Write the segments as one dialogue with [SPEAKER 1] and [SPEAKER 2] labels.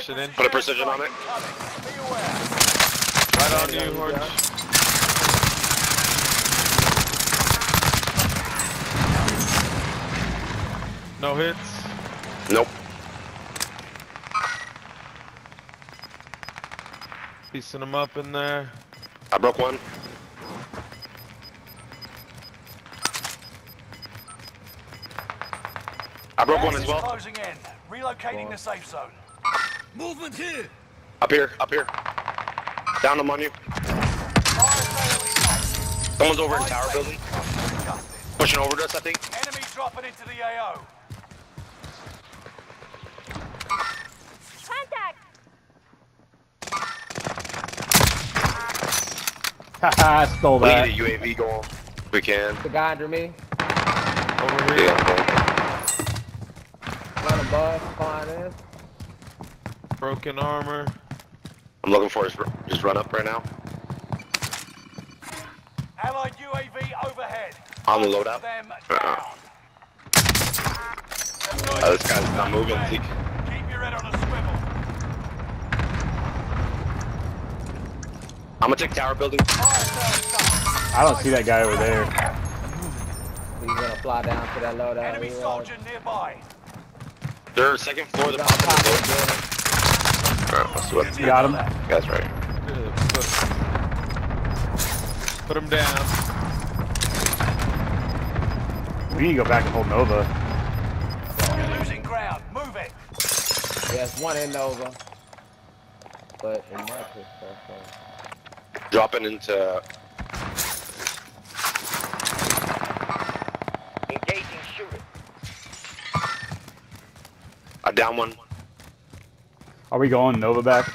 [SPEAKER 1] pushing in.
[SPEAKER 2] Put a precision on it.
[SPEAKER 1] Right on you, Orange. No hits.
[SPEAKER 2] Nope.
[SPEAKER 1] Piecing them up in there.
[SPEAKER 2] I broke one. I broke one as well.
[SPEAKER 3] closing in. Relocating the safe zone.
[SPEAKER 4] Movement here.
[SPEAKER 2] Up here, up here. Down them on you.
[SPEAKER 3] Fire sale is active.
[SPEAKER 2] Someone's over in tower building. Pushing over to us, I think.
[SPEAKER 3] Enemy dropping into the AO.
[SPEAKER 5] Contact!
[SPEAKER 6] Haha, stole
[SPEAKER 2] We
[SPEAKER 6] that.
[SPEAKER 2] need a UAV going. We can.
[SPEAKER 7] The guy under me,
[SPEAKER 1] Over here.
[SPEAKER 2] Yeah.
[SPEAKER 7] run above, flying in.
[SPEAKER 1] Broken armor.
[SPEAKER 2] I'm looking for his, his run up right now.
[SPEAKER 3] Allied UAV overhead.
[SPEAKER 2] On the loadout. Uh-uh. Uh, this guy's not moving. Zeke.
[SPEAKER 3] Keep your head on a swivel.
[SPEAKER 2] I'm gonna take tower building.
[SPEAKER 3] Fire sale done.
[SPEAKER 6] I don't see that guy over there.
[SPEAKER 7] He's gonna fly down to that loadout.
[SPEAKER 3] Enemy soldier nearby.
[SPEAKER 2] They're second floor.
[SPEAKER 7] he's
[SPEAKER 2] They're
[SPEAKER 7] top
[SPEAKER 2] popping the
[SPEAKER 7] of the building.
[SPEAKER 2] Alright, let's do it.
[SPEAKER 6] Got him.
[SPEAKER 2] That's right.
[SPEAKER 1] Good. Put, put him down.
[SPEAKER 6] We need to go back and hold Nova.
[SPEAKER 3] You're losing ground. Move it.
[SPEAKER 7] Yes, one in Nova. But it might push stuff. so-
[SPEAKER 2] Dropping into.
[SPEAKER 3] Uh, Engaging shooter.
[SPEAKER 2] I down one.
[SPEAKER 6] Are we going Nova back?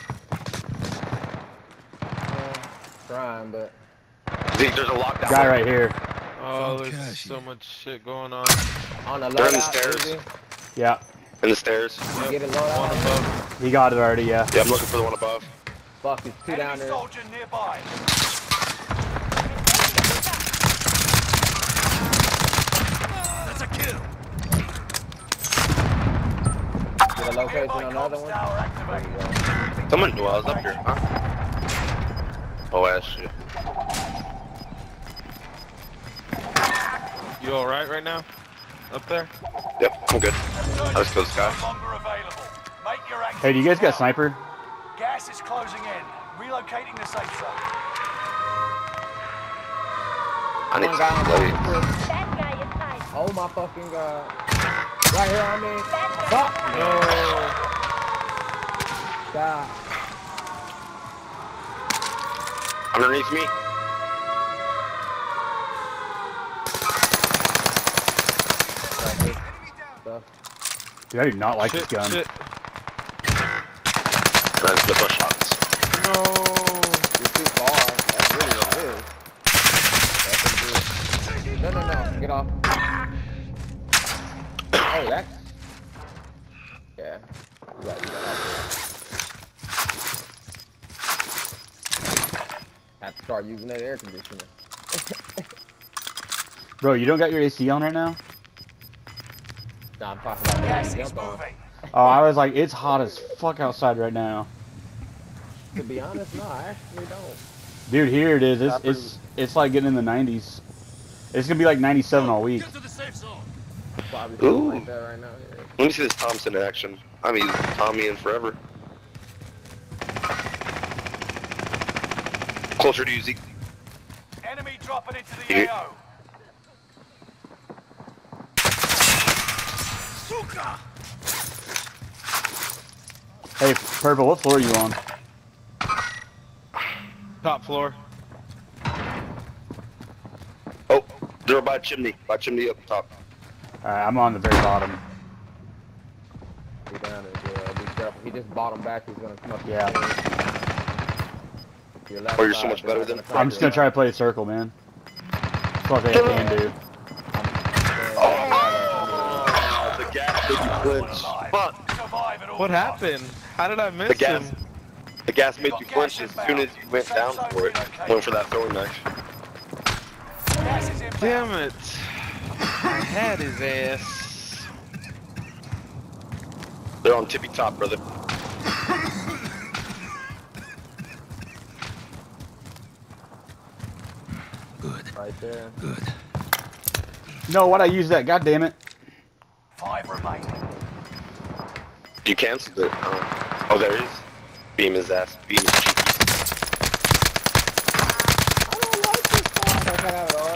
[SPEAKER 7] Yeah, trying, but
[SPEAKER 2] Zeke, there's a lockdown.
[SPEAKER 6] Guy right here.
[SPEAKER 1] Oh,
[SPEAKER 4] oh
[SPEAKER 1] there's
[SPEAKER 4] cash
[SPEAKER 1] so much shit going on.
[SPEAKER 7] on the
[SPEAKER 2] They're in the stairs.
[SPEAKER 7] Uzi,
[SPEAKER 6] Yeah,
[SPEAKER 2] In the stairs.
[SPEAKER 7] you get a
[SPEAKER 1] One
[SPEAKER 7] loadout.
[SPEAKER 1] above.
[SPEAKER 6] he got it already. Yeah.
[SPEAKER 2] Yeah, I'm looking for the one above.
[SPEAKER 7] Fuck, there's two down there.
[SPEAKER 3] soldier nearby.
[SPEAKER 4] That's a kill.
[SPEAKER 7] Get a location
[SPEAKER 3] Nearby
[SPEAKER 7] on the other
[SPEAKER 3] comms
[SPEAKER 7] one.
[SPEAKER 3] tower
[SPEAKER 7] There
[SPEAKER 3] activated.
[SPEAKER 7] you go.
[SPEAKER 2] Someone knew I was up here, huh? Oh, ass shit.
[SPEAKER 1] You alright right now? Up there?
[SPEAKER 2] Yep, I'm good. Let's go, Sky.
[SPEAKER 3] No. Make your
[SPEAKER 6] Hey, do you guys got
[SPEAKER 3] count.
[SPEAKER 6] sniper?
[SPEAKER 3] Gas is closing in. Relocating the safe zone.
[SPEAKER 2] I need
[SPEAKER 7] One guy on
[SPEAKER 2] some
[SPEAKER 7] top
[SPEAKER 2] blades.
[SPEAKER 7] of the bridge.
[SPEAKER 5] That guy is nice.
[SPEAKER 7] Oh my fucking god. Right here on me. Fuck.
[SPEAKER 1] No.
[SPEAKER 7] God.
[SPEAKER 2] Underneath me.
[SPEAKER 7] Right here. Stuff.
[SPEAKER 6] Dude, I do not like
[SPEAKER 1] shit,
[SPEAKER 6] this gun.
[SPEAKER 1] shit.
[SPEAKER 2] Trying to flip our shots.
[SPEAKER 1] No.
[SPEAKER 7] You're too far. That's really what. That's what it is. No, no, no. Get off. Oh, that's. Yeah. You got, you got off. Have to start using that air conditioner.
[SPEAKER 6] Bro, you don't got your AC on right now?
[SPEAKER 7] Nah, I'm talking about
[SPEAKER 3] Gas
[SPEAKER 7] that
[SPEAKER 3] is
[SPEAKER 7] jump on.
[SPEAKER 3] moving.
[SPEAKER 6] Oh, I was like, it's hot as fuck outside right now.
[SPEAKER 7] To be honest, no, I actually don't.
[SPEAKER 6] Dude, here it is. It's it's it's like getting in the 90s. It's gonna be like 97 all week.
[SPEAKER 4] Get to the safe zone.
[SPEAKER 7] Probably something
[SPEAKER 2] Ooh.
[SPEAKER 7] like that right now. Yeah.
[SPEAKER 2] Let me see this Thompson in action. I haven't Tommy in forever. Closer to you, Zeke.
[SPEAKER 3] Enemy dropping into the
[SPEAKER 2] Here.
[SPEAKER 3] AO.
[SPEAKER 4] Suka.
[SPEAKER 6] Hey, Purple, what floor are you on?
[SPEAKER 1] Top floor.
[SPEAKER 2] Oh, they're by chimney. By chimney up top.
[SPEAKER 6] Alright, I'm on the very bottom.
[SPEAKER 7] Be down there, yeah. Be careful. He just bottom back. He's gonna come up. the
[SPEAKER 6] Yeah.
[SPEAKER 7] Your left
[SPEAKER 2] Oh, you're so much better than-
[SPEAKER 7] gonna
[SPEAKER 6] I'm just gonna try to play a circle, man. That's what they can do.
[SPEAKER 2] Oh, the gas made you flinch. Fuck.
[SPEAKER 3] Survive at all
[SPEAKER 1] What happened? How did I miss
[SPEAKER 2] The gas.
[SPEAKER 1] him?
[SPEAKER 2] The gas made you flinch as soon as you went down for it. Went for that throwing knife.
[SPEAKER 3] Gas is.
[SPEAKER 1] Damn it. I had his ass.
[SPEAKER 2] They're on tippy top, brother. Good.
[SPEAKER 7] Right there.
[SPEAKER 4] Good.
[SPEAKER 6] No, why'd I use that? God damn it.
[SPEAKER 3] Five remaining.
[SPEAKER 2] You canceled it. Oh, oh there is. Beam his ass. Beam his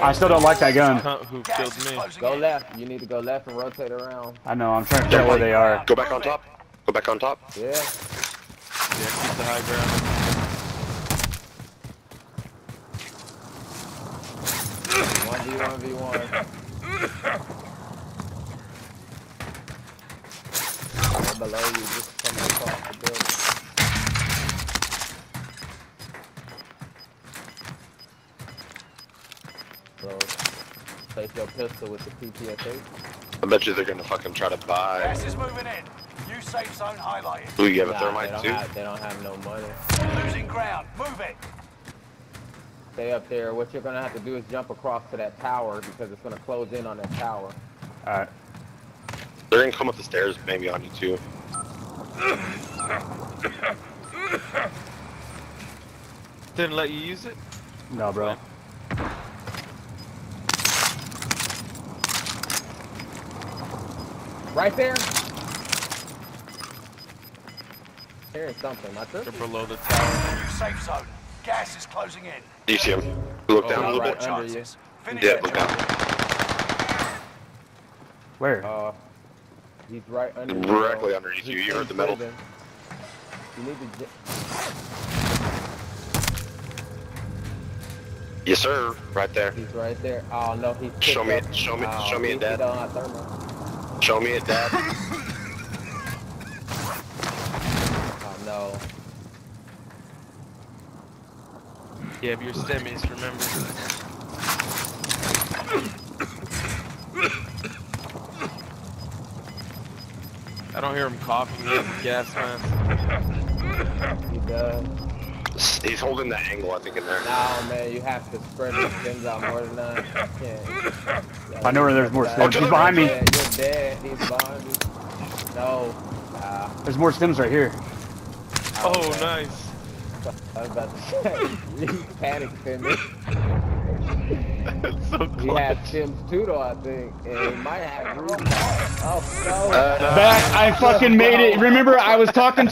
[SPEAKER 6] I still don't like that gun.
[SPEAKER 1] Who killed me.
[SPEAKER 7] Go left. You need to go left and rotate around.
[SPEAKER 6] I know, I'm trying to figure out where they are.
[SPEAKER 2] Go back on top. Go back on top.
[SPEAKER 7] Yeah.
[SPEAKER 1] Yeah, keep the high ground.
[SPEAKER 7] One v one v one. Below you, just coming across the building. Bro, place your pistol with the PTSA.
[SPEAKER 2] I bet you they're gonna fucking try to buy.
[SPEAKER 3] Gas is moving in. New safe zone highlighted.
[SPEAKER 2] Who you have a
[SPEAKER 7] Nah, they
[SPEAKER 2] thermite
[SPEAKER 7] don't
[SPEAKER 2] too?
[SPEAKER 7] have, they don't have no money.
[SPEAKER 3] Losing ground. Move it.
[SPEAKER 7] Stay up there. What you're gonna have to do is jump across to that tower because it's gonna close in on that tower.
[SPEAKER 6] Alright.
[SPEAKER 2] They're gonna come up the stairs maybe on you too.
[SPEAKER 1] Didn't let you use it?
[SPEAKER 6] No, bro.
[SPEAKER 7] Right there. Hearing something. I took
[SPEAKER 1] They're
[SPEAKER 7] it.
[SPEAKER 1] below the tower.
[SPEAKER 3] New safe zone. Gas is closing in.
[SPEAKER 2] Do you see him? Look
[SPEAKER 1] Oh,
[SPEAKER 2] down a little
[SPEAKER 7] right
[SPEAKER 2] bit.
[SPEAKER 7] under you.
[SPEAKER 3] Chances. Finish
[SPEAKER 2] Yeah, look down.
[SPEAKER 6] Where?
[SPEAKER 7] Uh, he's right under you.
[SPEAKER 2] Directly
[SPEAKER 7] bro.
[SPEAKER 2] underneath you.
[SPEAKER 7] He's
[SPEAKER 2] You heard the metal.
[SPEAKER 7] prison. You need to. j-
[SPEAKER 2] Yes, sir. Right there.
[SPEAKER 7] He's right there. Oh no, he's.
[SPEAKER 2] Show
[SPEAKER 7] picked
[SPEAKER 2] me-
[SPEAKER 7] up-
[SPEAKER 2] show me-
[SPEAKER 7] oh,
[SPEAKER 2] show me
[SPEAKER 7] he-
[SPEAKER 2] a dad. Show me it, Dad.
[SPEAKER 7] Oh no.
[SPEAKER 1] You have your stimmies, remember? I don't hear him coughing yet, gas mask.
[SPEAKER 7] He does.
[SPEAKER 2] He's holding that angle, I think, in there.
[SPEAKER 7] No man, you have to spread the stems out more than that. You can't.
[SPEAKER 6] I know where there's more
[SPEAKER 7] Yeah,
[SPEAKER 6] stems.
[SPEAKER 2] He's
[SPEAKER 7] you're
[SPEAKER 6] behind me.
[SPEAKER 7] dead, You're dead. He's behind you. No. Nah.
[SPEAKER 6] There's more stems right here.
[SPEAKER 1] Oh, nice.
[SPEAKER 7] I was about to say, he panic stimmed.
[SPEAKER 1] That's so
[SPEAKER 7] He
[SPEAKER 1] close.
[SPEAKER 7] had Sims too though, I think. And he might have Ruby. Oh no.
[SPEAKER 2] Uh,
[SPEAKER 6] Back, I fucking made it. Remember, I was talking to